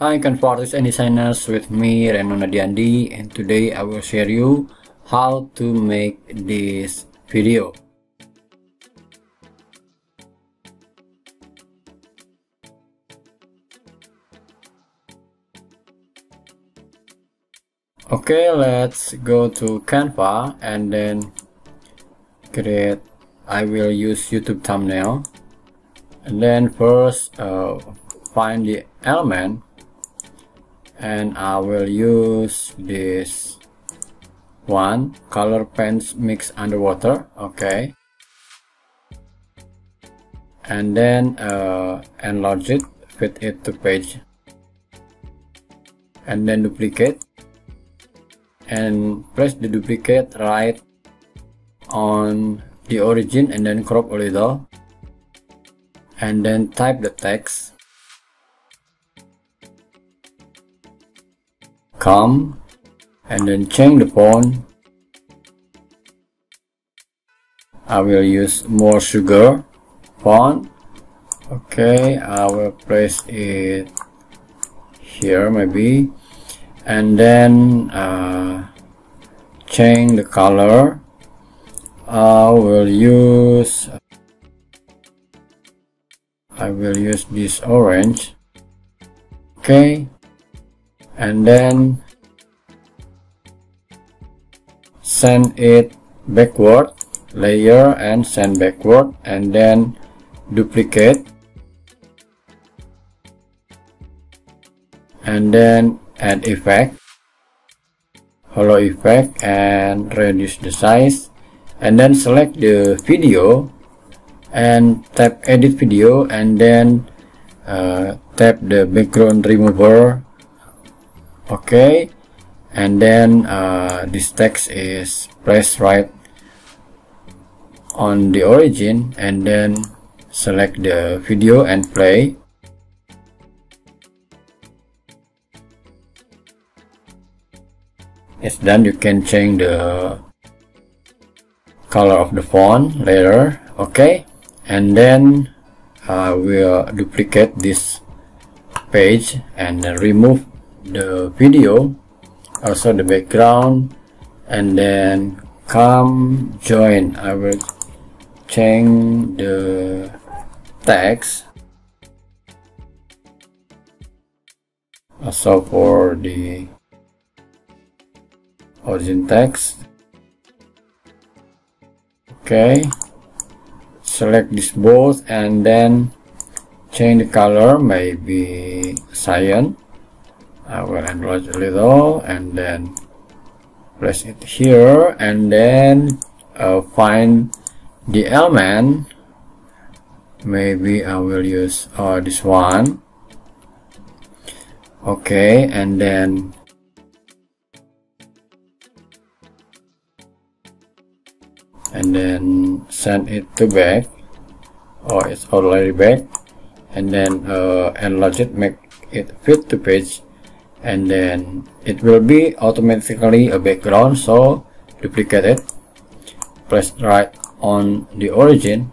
Hi Canva and designers with me Reno Nadiandi. And today I will share you how to make this video. Okay, let's go to Canva and then create I will use YouTube thumbnail. And then first uh, find the element and I will use this one color pens mix underwater okay. And then uh, enlarge it fit it to page. And then duplicate. And press the duplicate right on the origin and then crop a little and then type the text come and then change the font I will use more sugar font okay I will place it here maybe. And then uh, change the color. I will use I will use this orange. Okay and then send it backward layer and send backward and then duplicate. And then add effect hollow effect and reduce the size. And then select the video and tap edit video and then uh, tap the background remover okay. And then uh, this text is pressed right on the origin and then select the video and play. It's done. You can change the color of the font later. Okay. And then uh, will duplicate this page and remove the video also the background and then come join I will change the text also for the origin text okay. Select this both and then change the color maybe cyan I will enlarge a little and then place it here and then uh, find the element maybe I will use uh, this one. Okay and then and then send it to back. Or oh, it's already back. And then uh, enlarge it make it fit to page and then it will be automatically a background so duplicate it. Press right on the origin.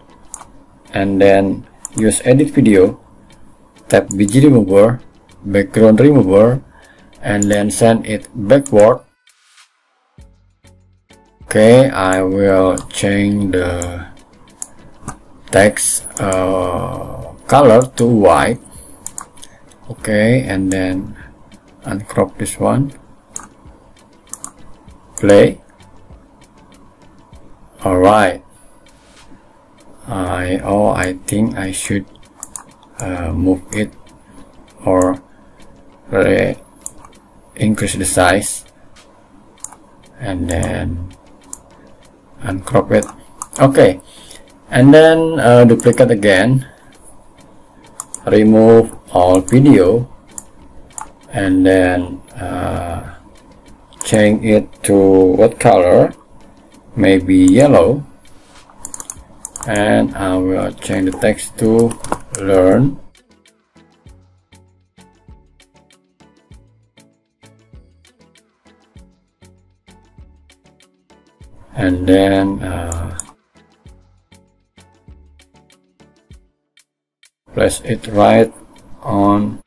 And then use edit video. Tap BG remover background remover and then send it backward. Okay I will change the text uh, color to white. Okay and then uncrop this one. Play alright. I oh I think I should uh, move it or uh, increase the size and then uncrop it. Okay. And then uh, duplicate again. Remove all video and then uh, change it to what color? Maybe yellow. And I will change the text to learn. And then uh, place it right on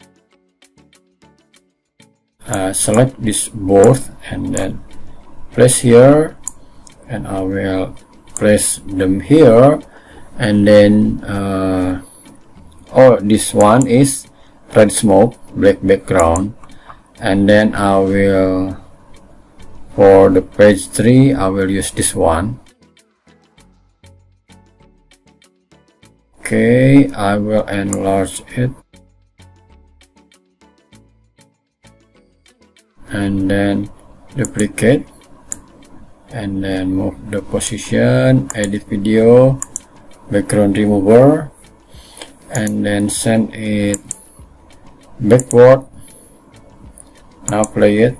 uh, select this both and then place here. And I will place them here. And then uh, oh this one is red smoke black background. And then I will for the page 3 I will use this one. Okay I will enlarge it and then duplicate and then move the position edit video background remover. And then send it backward. Now play it.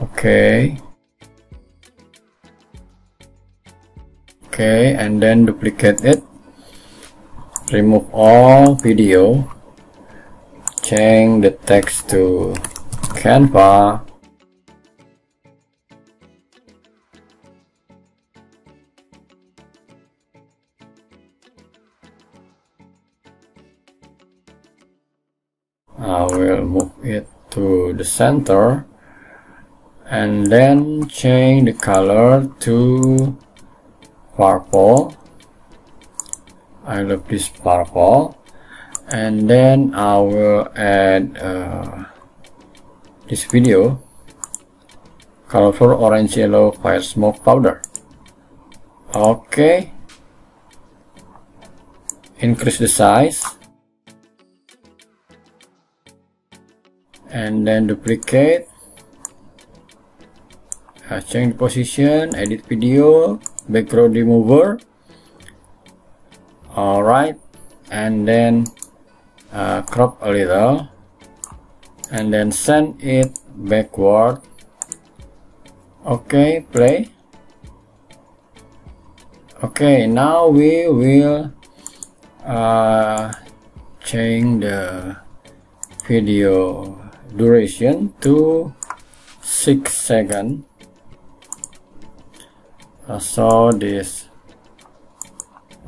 Okay. Okay and then duplicate it. Remove all video. Change the text to Canva I will move it to the center and then change the color to purple. I love this purple. And then I will add uh, this video colorful orange yellow fire smoke powder. Okay. Increase the size. And then duplicate. Uh, change position edit video background remover. Alright. And then uh, crop a little and then send it backward. Okay play. Okay now we will uh, change the video duration to 6 seconds. Also this.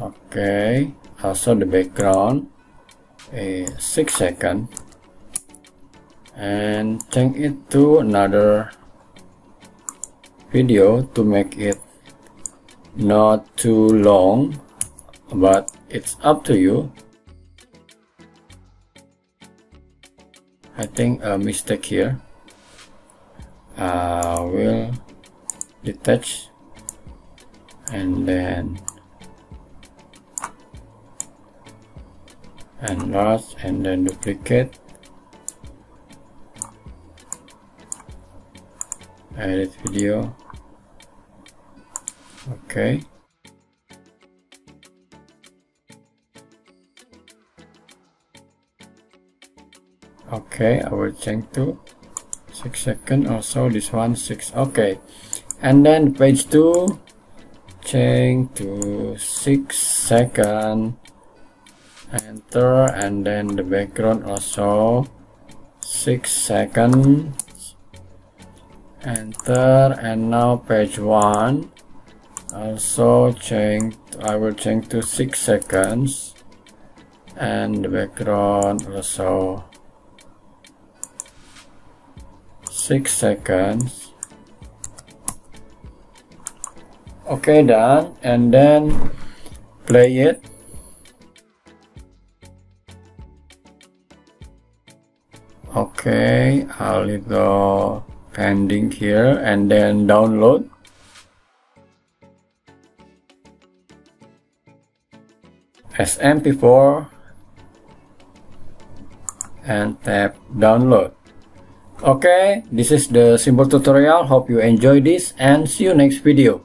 Okay also the background. A 6 second and change it to another video to make it not too long but it's up to you. I think a mistake here. I will detach and then enlarge and then duplicate edit video. Okay. Okay I will change to 6 second also this one 6 okay. And then page 2 change to 6 second. Enter and then the background also 6 seconds enter and now page 1 also change I will change to 6 seconds. And the background also. 6 seconds. Okay done. And then play it. Okay a little pending here and then download as mp4 and tap download Okay, this is the simple tutorial. Hope you enjoy this and see you next video.